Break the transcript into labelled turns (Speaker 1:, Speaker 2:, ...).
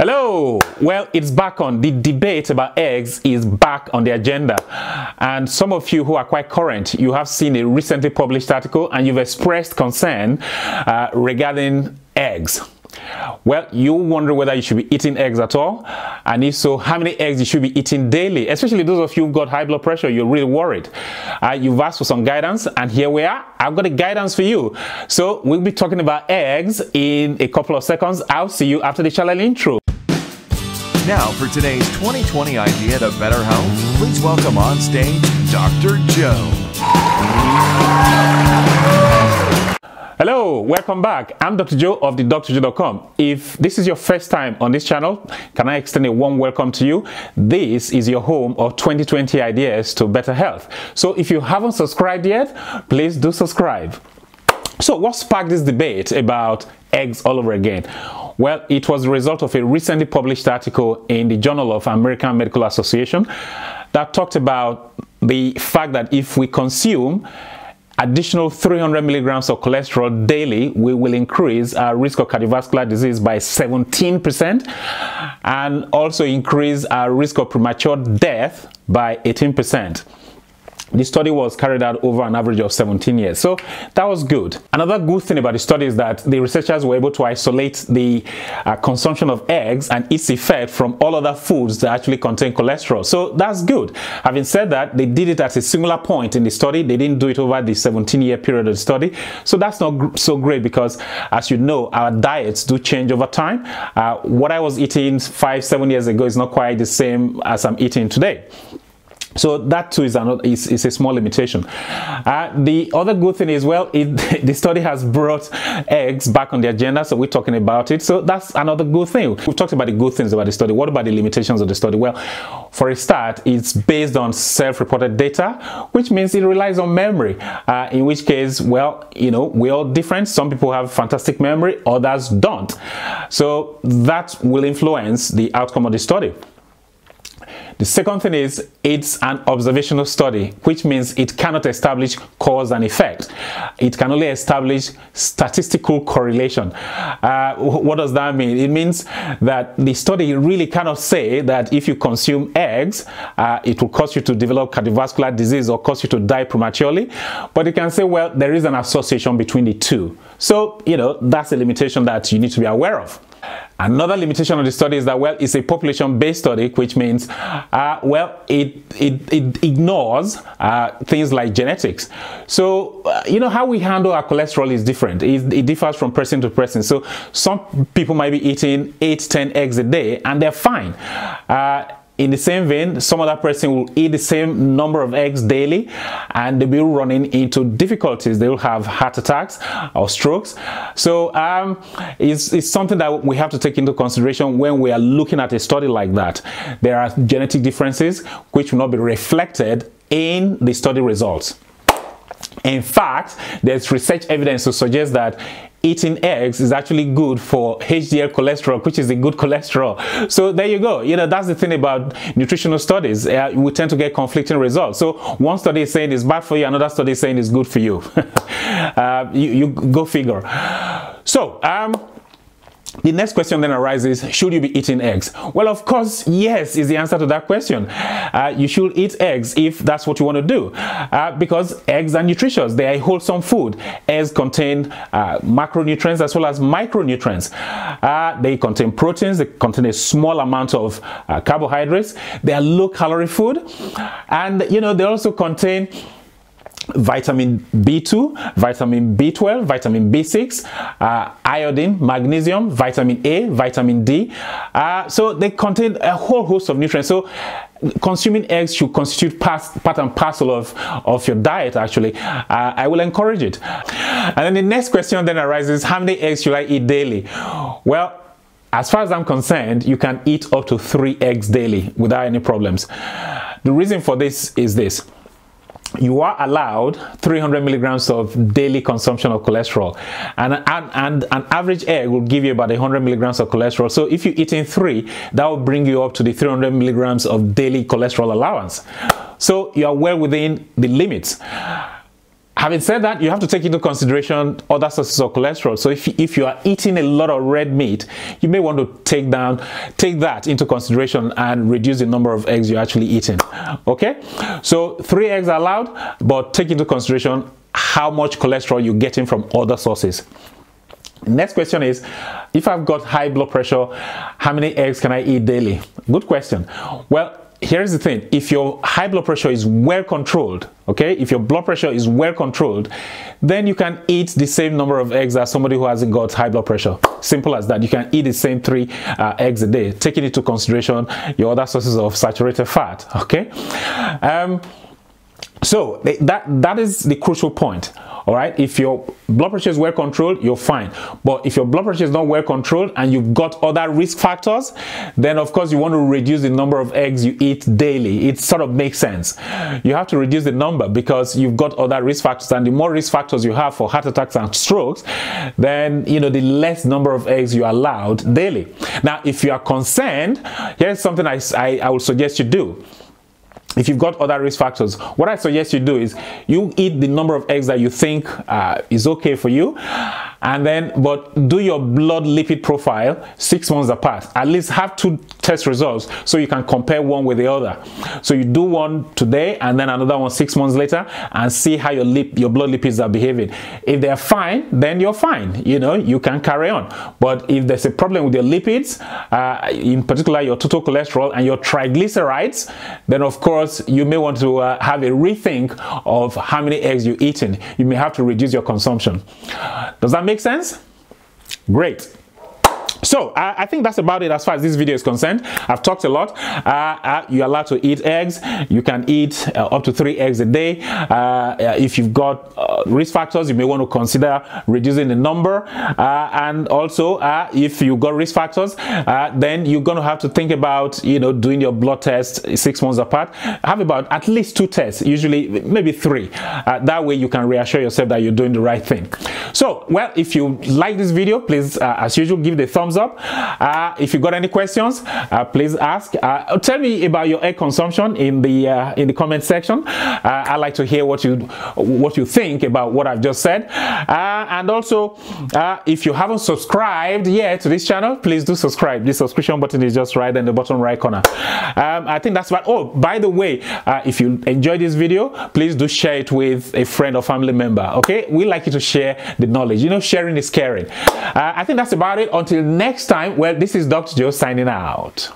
Speaker 1: Hello. Well, it's back on. The debate about eggs is back on the agenda. And some of you who are quite current, you have seen a recently published article and you've expressed concern uh, regarding eggs. Well, you wonder whether you should be eating eggs at all, and if so, how many eggs you should be eating daily. Especially those of you who've got high blood pressure, you're really worried. Uh, you've asked for some guidance, and here we are. I've got a guidance for you. So we'll be talking about eggs in a couple of seconds. I'll see you after the channel intro.
Speaker 2: Now, for today's 2020 idea to better health, please welcome on stage Dr. Joe.
Speaker 1: Hello, welcome back. I'm Dr. Joe of the drjoe.com. If this is your first time on this channel, can I extend a warm welcome to you? This is your home of 2020 ideas to better health. So if you haven't subscribed yet, please do subscribe. So what sparked this debate about eggs all over again? Well, it was the result of a recently published article in the Journal of American Medical Association that talked about the fact that if we consume additional 300 milligrams of cholesterol daily, we will increase our risk of cardiovascular disease by 17% and also increase our risk of premature death by 18%. The study was carried out over an average of 17 years. So that was good. Another good thing about the study is that the researchers were able to isolate the uh, consumption of eggs and its effect from all other foods that actually contain cholesterol. So that's good. Having said that, they did it at a similar point in the study. They didn't do it over the 17 year period of the study. So that's not so great because as you know, our diets do change over time. Uh, what I was eating five, seven years ago is not quite the same as I'm eating today. So that too is, another, is, is a small limitation. Uh, the other good thing is, well, it, the study has brought eggs back on the agenda, so we're talking about it. So that's another good thing. We've talked about the good things about the study. What about the limitations of the study? Well, for a start, it's based on self-reported data, which means it relies on memory. Uh, in which case, well, you know, we're all different. Some people have fantastic memory, others don't. So that will influence the outcome of the study. The second thing is it's an observational study, which means it cannot establish cause and effect. It can only establish statistical correlation. Uh, what does that mean? It means that the study really cannot say that if you consume eggs, uh, it will cause you to develop cardiovascular disease or cause you to die prematurely. But it can say, well, there is an association between the two. So, you know, that's a limitation that you need to be aware of. Another limitation of the study is that, well, it's a population-based study, which means, uh, well, it, it, it ignores uh, things like genetics. So, uh, you know, how we handle our cholesterol is different. It, it, differs from person to person. So some people might be eating 8, 10 eggs a day, and they're fine uh, in the same vein, some other person will eat the same number of eggs daily and they'll be running into difficulties. They will have heart attacks or strokes. So um, it's, it's something that we have to take into consideration when we are looking at a study like that. There are genetic differences which will not be reflected in the study results. In fact, there's research evidence to suggest that eating eggs is actually good for HDL cholesterol, which is a good cholesterol. So there you go. You know, that's the thing about nutritional studies. Uh, we tend to get conflicting results. So one study is saying it's bad for you, another study is saying it's good for you. uh, you, you go figure. So, um, the next question then arises, should you be eating eggs? Well, of course, yes is the answer to that question. Uh, you should eat eggs if that's what you want to do uh, because eggs are nutritious. They are wholesome food. Eggs contain uh, macronutrients as well as micronutrients. Uh, they contain proteins, they contain a small amount of uh, carbohydrates. They are low calorie food and, you know, they also contain vitamin B2, vitamin B12, vitamin B6, uh, iodine, magnesium, vitamin A, vitamin D. Uh, so they contain a whole host of nutrients. So consuming eggs should constitute part, part and parcel of, of your diet actually. Uh, I will encourage it. And then the next question then arises, how many eggs should I eat daily? Well, as far as I'm concerned, you can eat up to three eggs daily without any problems. The reason for this is this you are allowed 300 milligrams of daily consumption of cholesterol. And, and, and, an average egg will give you about 100 milligrams of cholesterol. So if you're eating three that will bring you up to the 300 milligrams of daily cholesterol allowance. So you are well within the limits having said that, you have to take into consideration other sources of cholesterol. So if, if you are eating a lot of red meat, you may want to take down, take that into consideration and reduce the number of eggs you're actually eating. Okay, so three eggs are allowed, but take into consideration how much cholesterol you're getting from other sources. Next question is, if I've got high blood pressure, how many eggs can I eat daily? Good question. Well, here's the thing. If your high blood pressure is well controlled okay if your blood pressure is well controlled then you can eat the same number of eggs as somebody who hasn't got high blood pressure. Simple as that. You can eat the same three uh, eggs a day taking into consideration your other sources of saturated fat okay? Um, so eh, that that is the crucial point all right? If your blood pressure is well controlled you're fine. But if your blood pressure is not well controlled and you've got other risk factors then of course you want to reduce the number of eggs you eat daily. It sort of makes sense. You have to reduce the number because you've got other risk factors. And the more risk factors you have for heart attacks and strokes then you know the less number of eggs you are allowed daily. Now if you are concerned here's something I, I, I would suggest you do if you've got other risk factors, what I suggest you do is you eat the number of eggs that you think uh, is okay for you and then but do your blood lipid profile six months apart. At least have two test results so you can compare one with the other. So you do one today and then another one six months later and see how your lip your blood lipids are behaving. If they're fine then you're fine. You know you can carry on. But if there's a problem with your lipids uh, in particular your total cholesterol and your triglycerides then of course you may want to uh, have a rethink of how many eggs you're eating. You may have to reduce your consumption. Does that make make sense? Great. So I, think that's about it as far as this video is concerned. I've talked a lot. Uh, uh, you're allowed to eat eggs. You can eat uh, up to three eggs a day. Uh, if you've got uh, risk factors, you may want to consider reducing the number. and also, if you've got risk factors, then you're going to have to think about, you know, doing your blood test six months apart. Have about at least two tests, usually maybe three. that way you can reassure yourself that you're doing the right thing. So, well, if you like this video, please, as usual, give a thumbs up. Uh, if you got any questions, uh, please ask. Uh, tell me about your egg consumption in the uh, in the comment section. Uh, I like to hear what you what you think about what I've just said. Uh, and also, if you haven't subscribed yet to this channel, please do subscribe. The subscription button is just right in the bottom right corner. Um, I think that's what. Oh, by the way, if you enjoy this video, please do share it with a friend or family member. Okay, we like you to share the knowledge. You know, sharing is caring. I think that's about it. Until next time, well, this is Dr. Joe signing out.